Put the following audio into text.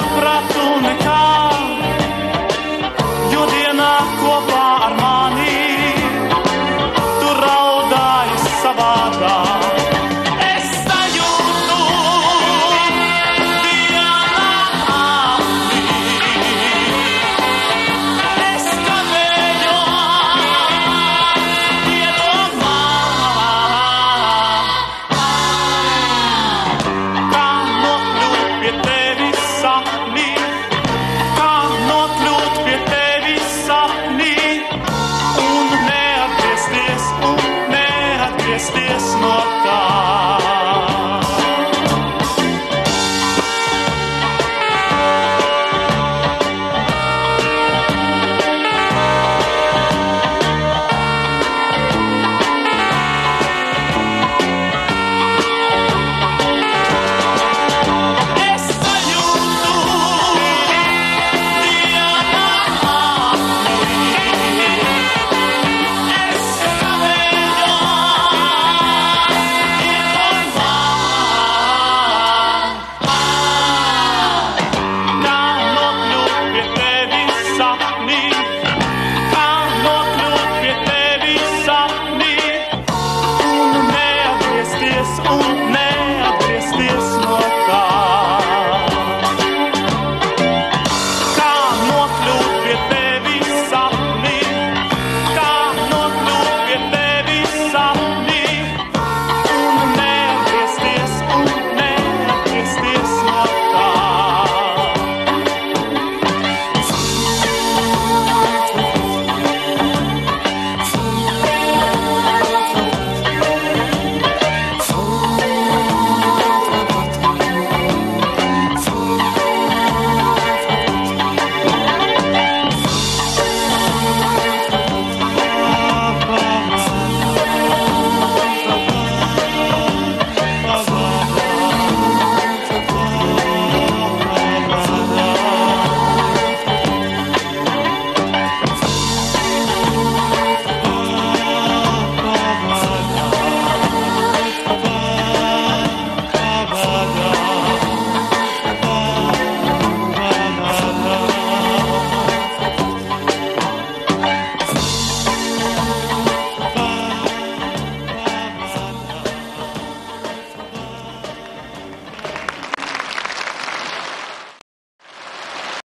na prata. Oh man.